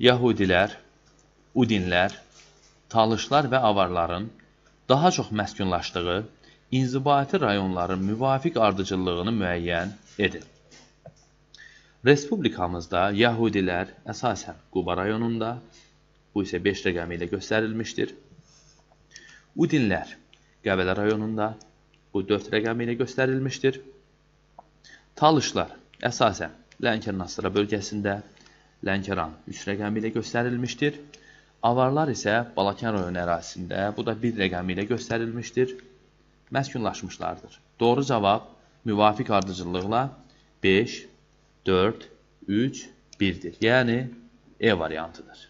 Yahudilər, Udinlər, Talışlar və Avarların daha çox məskunlaşdığı inzibati rayonların müvafiq ardıcıllığını müəyyən edin. Respublikamızda Yahudilər əsasən Quba rayonunda, bu isə 5 rəqəmi ilə göstərilmişdir. Udinlər Qəbələ rayonunda, bu 4 rəqəmi ilə göstərilmişdir. Talışlar əsasən Lənkəran-Astara bölgəsində, Lənkəran 3 rəqəmi ilə göstərilmişdir. Avarlar isə Balakən rayonu ərazisində, bu da 1 rəqəmi ilə göstərilmişdir. Məskunlaşmışlardır. Doğru cavab müvafiq ardıcıllıqla 5, 4, 3, 1-dir. Yəni E variantıdır.